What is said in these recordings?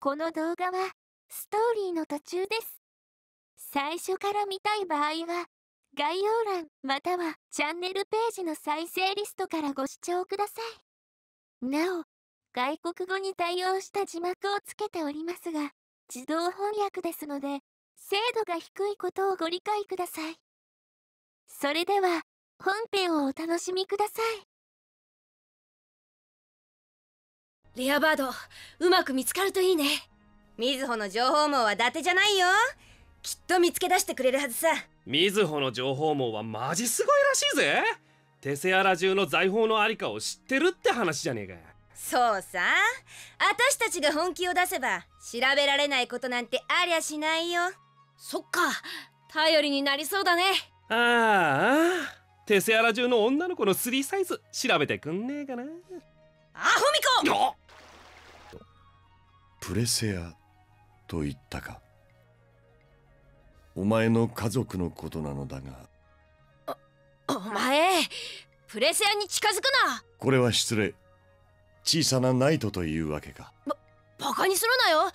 この動画はストーリーの途中です。最初から見たい場合は概要欄またはチャンネルページの再生リストからご視聴ください。なお外国語に対応した字幕をつけておりますが自動翻訳ですので精度が低いことをご理解ください。それでは本編をお楽しみください。レアバードうまく見つかるといいね。みずほの情報網は伊達じゃないよ。きっと見つけ出してくれるはずさ。みずほの情報網はマジすごいらしいぜ。テセアラ中の財宝のありかを知ってるって話じゃねえか。そうさ。私たちが本気を出せば調べられないことなんてありゃしないよ。そっか。頼りになりそうだね。ああ。テセアラ中の女の子の3サイズ調べてくんねえかな。アホミコプレセアと言ったか。お前の家族のことなのだが。お前プレセアに近づくな。これは失礼。小さなナイトというわけか。バカにするなよ。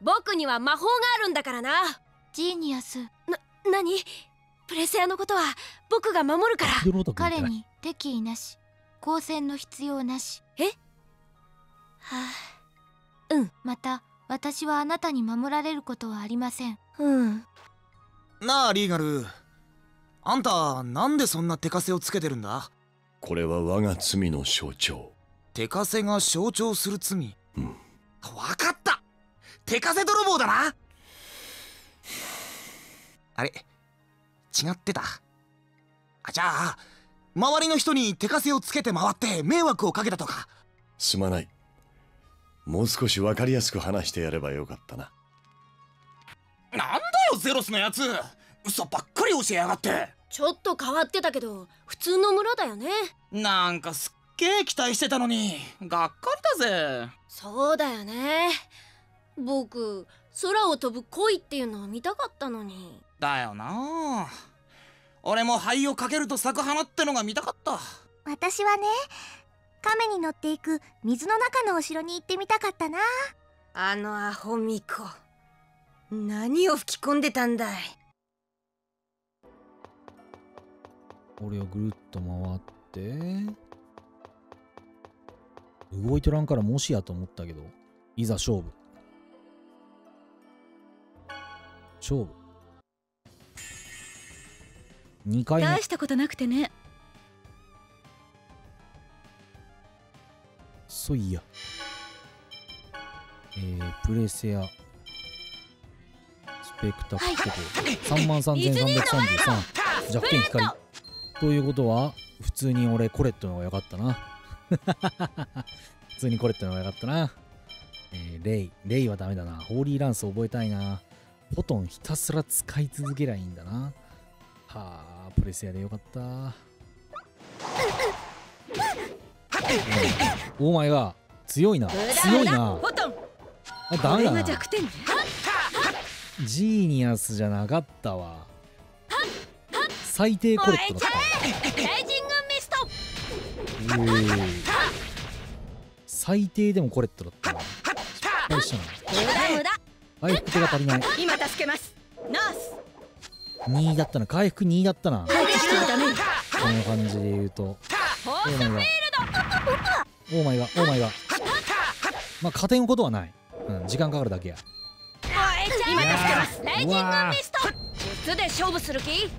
僕には魔法があるんだからな。ジーニアス。な何？プレセアのことは僕が守るから。彼に敵意なし光線の必要なし。え？はあうんまた私はあなたに守られることはありません。うん。なあリーガル。あんたなんでそんな手枷をつけてるんだ？これは我が罪の象徴。手枷が象徴する罪。うん。わかった。手枷泥棒だな。あれ違ってた？あじゃあ周りの人に手枷をつけて回って迷惑をかけたとか？すまないもう少し分かりやすく話してやればよかったな。なんだよゼロスのやつ。嘘ばっかり教えやがって。ちょっと変わってたけど普通の村だよね。なんかすっげえ期待してたのに。がっかりだぜ。そうだよね。僕空を飛ぶ恋っていうのを見たかったのに。だよな。俺も灰をかけると咲く花ってのが見たかった。私はね亀に乗っていく水の中のお城に行ってみたかったな。あのアホミコ。何を吹き込んでたんだい。俺をぐるっと回って。動いとらんからもしやと思ったけどいざ勝負。勝負。2回目。大したことなくてねそういや。えー、プレセア。スペクタクト3万3333弱点光。ということは普通に俺コレットの方が良かったな。普通にコレットの方が良かったな。えー、レイ。レイはダメだな。ホーリーランス覚えたいな。フォトンひたすら使い続けりゃいいんだな。はあプレセアでよかったお前が強いな。強いな。あダメだな。ジーニアスじゃなかったわ。最低コレットだった。最低でもコレットだったわ失敗したな回復手が足りない。今助けます。ナース。2だったな。回復2だったな。この感じで言うとオーマイがオーマイがオーマイがまあ勝てんことはない、うん、時間かかるだけや。今助けます。ライジングミスト。術で勝負する気？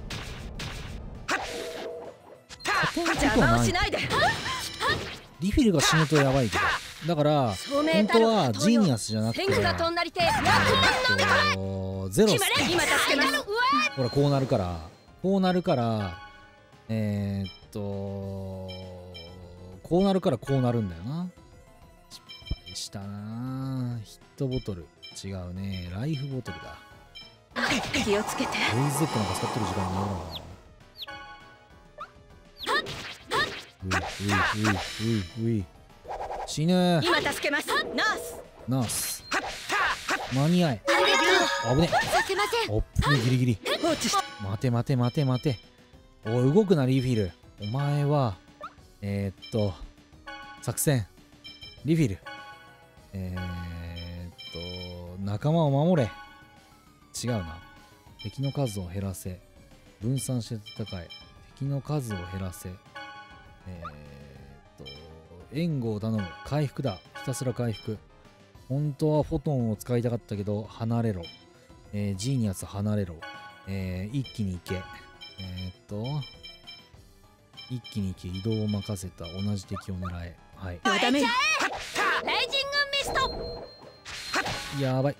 邪魔をしない。でリフィルが死ぬとやばいけど。だから本当はジーニアスじゃなくて。ゼロほらこうなるから。こうなるからえー、っとこうなるからこうなるんだよな。失敗したな。ヒットボトル。違うね。ライフボトルだ。気をつけて。レイズゼットなんか使ってる時間によるのかな。ういういういう。い死ぬ今助けます。ナース。ナース。間に合え。危ねさせません。おっぷギリギリ。待て待て待て待て。おい動くなリフィルお前はえー、っと作戦リフィル。えー、っ仲間を守れ。違うな。敵の数を減らせ。分散して戦え。敵の数を減らせ。えー、っと援護を頼む。回復だ。ひたすら回復。本当はフォトンを使いたかったけど離れろ、えー、ジーニアス離れろ、えー、一気に行け。えー、っと一気に移動を任せた同じ敵を狙え。はい。はダメイジングミストやばい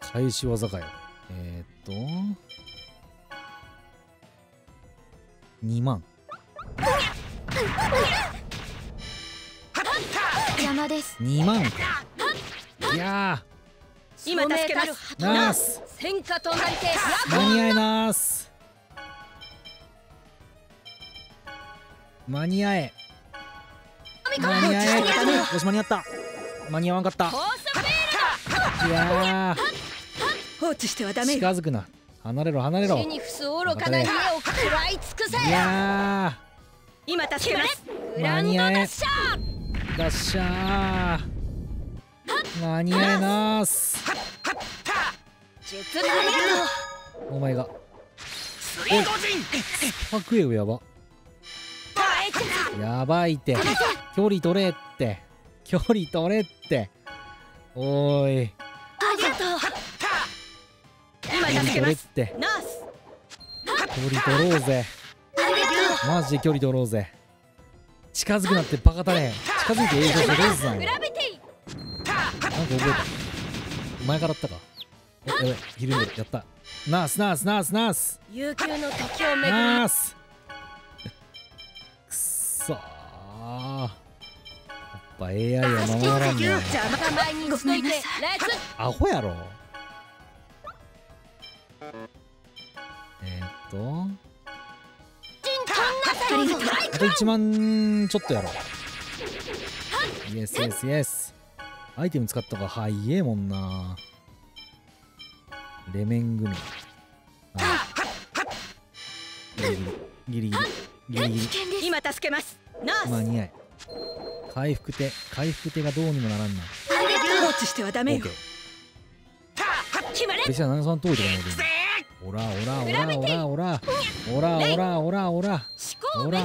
返し技かよえー、っと2万山です2万かいや今助けますーナース戦火となりて間に合えナー間に合え。間に合え。よし間に合った。間に合わんかった。いや放置してはダーメよ近づくな離れろ離れろ愚かな家を食らい尽くせいや今助けますー間に合えダッシャーダッシャー間に合えナース術だお前が水道人パクエウやばやばいって。距離取れって。距離取れって。おーい。ありがとう。今距離取れって。ナース距離取ろうぜ。マジで距離取ろうぜ。近づくなってバカだね。近づいて映像してレースなんよなんか覚えた。前からあったか？おやばいひるんでるやった。ナースナースナースナース。悠久の時をめぐナースぱ AI は守らんアホやろ。えー、っと。あとうあと1万ちょっとやろイエスイエスイエスアイテム使った方が早えもんな。レメン組あギリギリ。ギリギリ。ギリギリ。今助けます。ナース。間に合い回復手回復手がどうにもならんな。放置してはダメよオッケー。プレッシャー7さん通りとかオラオラオラオラオラオラオラオラオラ。オラオラオラ。オラオラオラ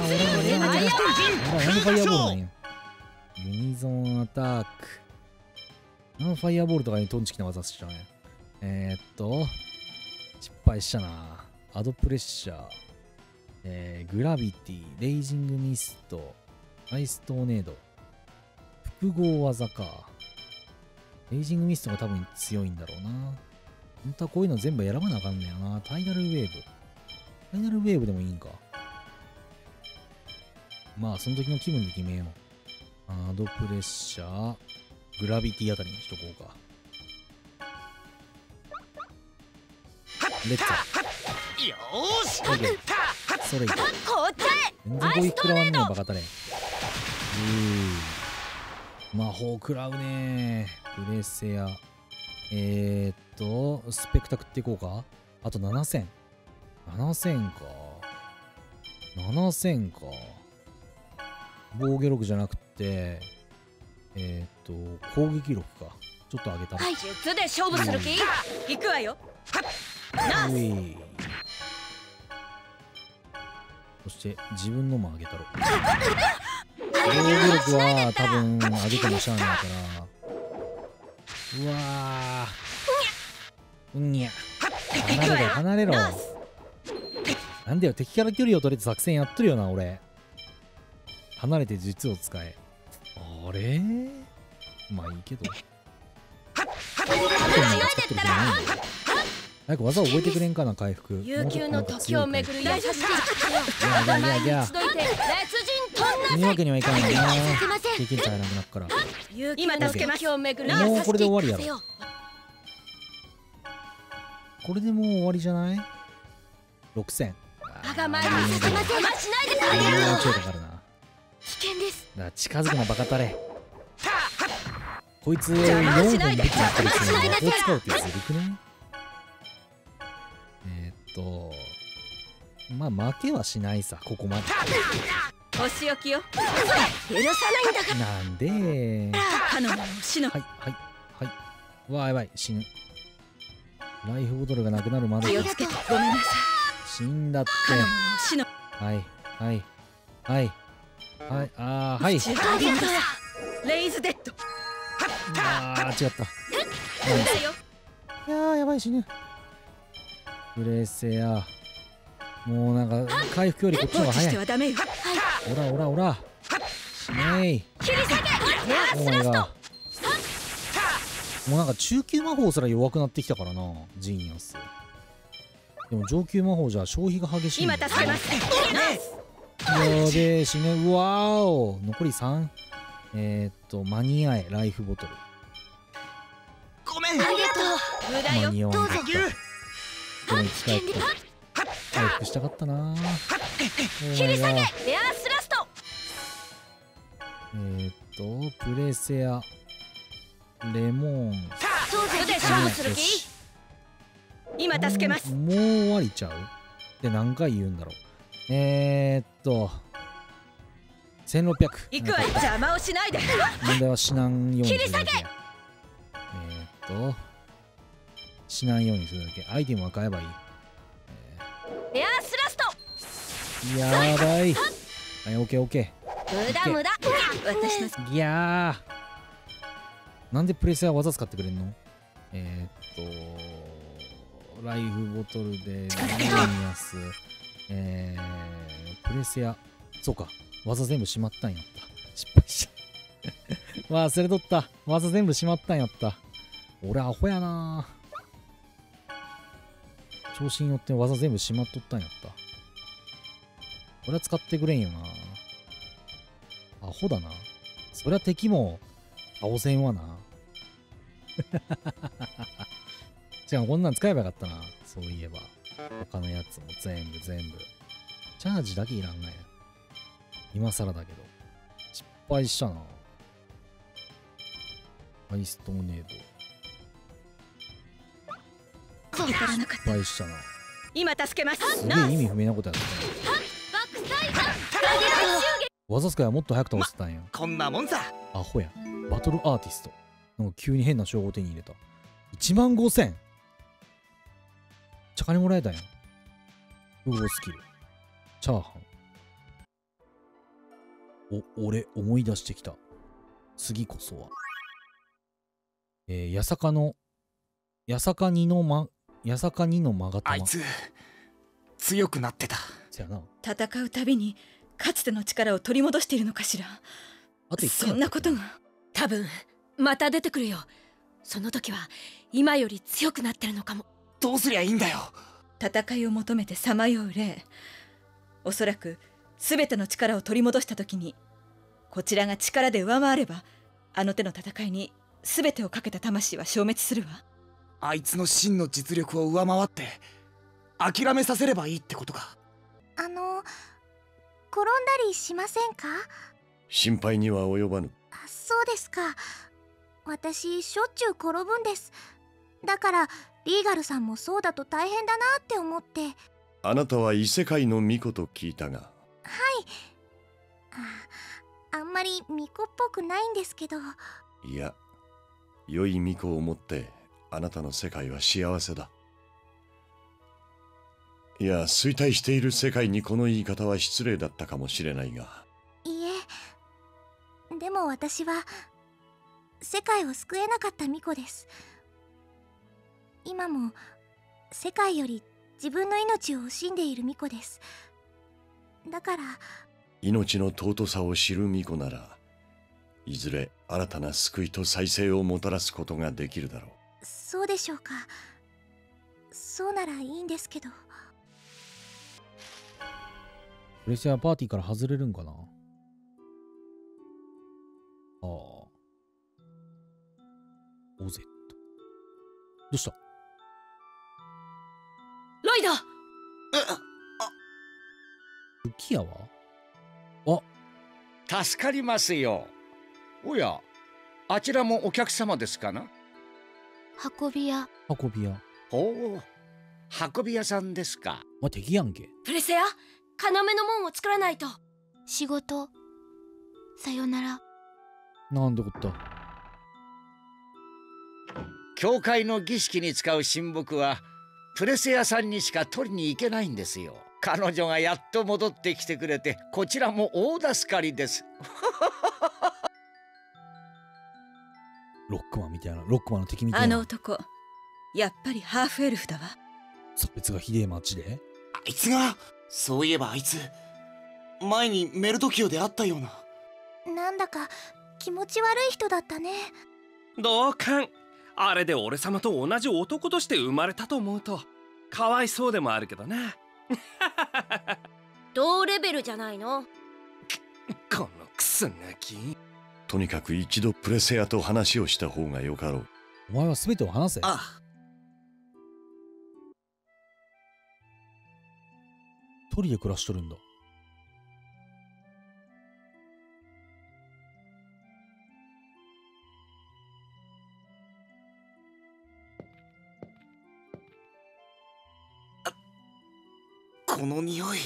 ユニゾンアタック。なんファイアボールとかにトンチキな技しちゃうねえー、っと失敗したな。アドプレッシャー。えー、グラビティレイジングミストアイストーネード複合技かレイジングミストが多分強いんだろうな本当はこういうの全部選ばなあかんねやな。タイダルウェーブ。タイダルウェーブでもいいんか。まあ、その時の気分で決めよう。アドプレッシャー、グラビティあたりにしとこうか。レッツよーしそれ全然攻撃食らわんねえバカタレ。うー魔法食らうねプレセア。えー、っと、スペクタ食っていこうか。あと7000。7000か。7000か。防御力じゃなくて、えー、っと、攻撃力か。ちょっと上げたら。術で勝負する気？行くわよういそして自分のも上げたろ防御力は多分上げてもしゃあないからうわーうんにゃ離れろ離れろなんだよ敵から距離を取れて作戦やっとるよな俺離れて術を使えあれまあいいけどアイテムなんか使ってる暇ないんだよ早く技を覚えてくれんかな回復。悠久の時をめぐる優しさいやいやいやいや一度いて列人とんそういうわけにはいかないな経験値入らなくなっから今の助けます時をめぐるもうこれで終わりやろこれでもう終わりじゃない6000我が前に進ませ邪魔しないでくれもうちょいかかるな危険ですら近づくなバカタレこいつ4邪魔本で武器持ってるくせに魔法使うってずるくねとまあ負けはしないさここまで。お仕置きよ許さないんだからなんでかの者を死のはいはいはいうわやばい死ぬライフボトルがなくなるまで気をつけてごめんなさい死んだって彼のものを死のはいはいはいはいあーはい中途半端だレイズデッドあー違っただよいやーやばい死ぬブレセや。もうなんか回復よりこっちの方が早い。てはダメよオラオラオラしないお前がもうなんか中級魔法すら弱くなってきたからなジーニアス。でも上級魔法じゃ消費が激しい。ん今助けます。ナースやべえ死ぬうわーお。残り3えー、っと間に合えライフボトル。ごめん。無駄よ。間に合わんかったサンキューでも生き返った回復したかったな切りエアースラストえー、っとプレセアレモンさあそれで勝負する気今助けますもう終わりちゃうで何回言うんだろうえー、っと1600行くわ邪魔をしないで問題は死なんようにするだけやえー、っと死なんようにするだけ。アイテムは買えばいい。エアースラスト。やばい。はいオッケーオッケ無駄無駄。私のー。いやー。なんでプレセア技使ってくれんの？えー、っとライフボトルでアスえー、プレセアそうか。技全部しまったんやった。失敗した。忘れとった。技全部しまったんやった。俺アホやな調子によって技全部しまっとったんやった。これは使ってくれんよな。アホだな。そりゃ敵も倒せんわな。じゃあこんなん使えばよかったな。そういえば。他のやつも全部全部。チャージだけいらんがや。今更だけど。失敗したな。アイストーネード。当たらな。かっ失敗したな。今助けますすげえ意味不明なことやったね技使いはもっと早く倒せたんや。こんなもんさ。アホや。バトルアーティスト。なんか急に変な称号手に入れた。1万5000めっちゃ金もらえたんや。複合スキル。チャーハン。お俺思い出してきた。次こそは。えー、八坂の八坂二のま八坂二の勾玉あいつ強くなってた。せやな。戦うたびにかつての力を取り戻しているのかしら。そんなことが。多分また出てくるよ。その時は今より強くなってるのかも。どうすりゃいいんだよ。戦いを求めてさまよう霊おそらく全ての力を取り戻した時にこちらが力で上回ればあの手の戦いに全てをかけた魂は消滅するわあいつの真の実力を上回って諦めさせればいいってことか。あの転んだりしませんか？心配には及ばぬ。あそうですか。私しょっちゅう転ぶんです。だからリーガルさんもそうだと大変だなって思って。はいあなたは異世界の巫女と聞いたが。ああんまり巫女っぽくないんですけど。いや良い巫女をもってあなたの世界は幸せだ。いや衰退している世界にこの言い方は失礼だったかもしれないが。いいえでも私は世界を救えなかった巫女です。今も世界より自分の命を惜しんでいる巫女です。だから命の尊さを知る巫女ならいずれ新たな救いと再生をもたらすことができるだろうそうでしょうか。そうならいいんですけど。プレシャーパーティーから外れるんかな。ああ。オゼット。どうした？ライダー！浮き矢は？助かりますよ。おやあちらもお客様ですかな？運び屋。運び屋。ほう運び屋さんですか。まあ、敵やんけ。プレセア要の門を作らないと。仕事。さよなら。なんでこった。教会の儀式に使う神木はプレセアさんにしか取りに行けないんですよ。彼女がやっと戻ってきてくれてこちらも大助かりですロックマンみたいなロックマンの敵みたいな。あの男やっぱりハーフエルフだわ。そいつがひでえ町で？あいつがそういえばあいつ前にメルトキオで会ったような。なんだか気持ち悪い人だったね。同感。あれで俺様と同じ男として生まれたと思うとかわいそうでもあるけどな。同レベルじゃないの？このクスガキとにかく一度プレセアと話をした方がよかろう。お前は全てを話せ。あ一人で暮らしとるんだ。この匂い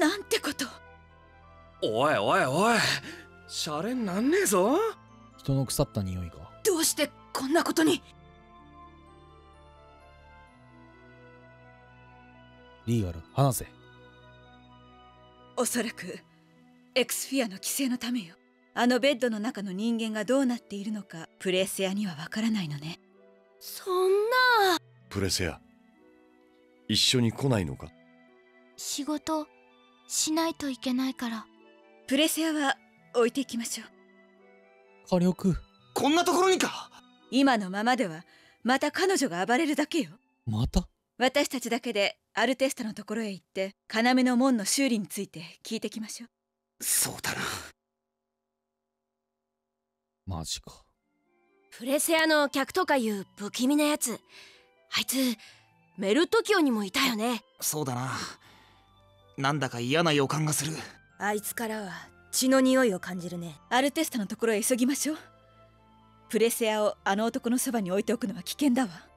なんてこと。おいおいおい。シャレになんねえぞ。人の腐った匂いかどうしてこんなことに。リーガル話せ。おそらくエクスフィアの規制のためよ。あのベッドの中の人間がどうなっているのかプレイス屋にはわからないのね。そんな。プレセア一緒に来ないのか？仕事しないといけないから。プレセアは置いていきましょう。火力。こんなところにか。今のままではまた彼女が暴れるだけよ。また？私たちだけでアルテスタのところへ行って要の門の修理について聞いてきましょう。そうだな。マジか。プレセアの客とかいう不気味なやつ。あいつメルトキオにもいたよね。そうだななんだか嫌な予感がする。あいつからは血の匂いを感じるね。アルテスタのところへ急ぎましょう。プレセアをあの男のそばに置いておくのは危険だわ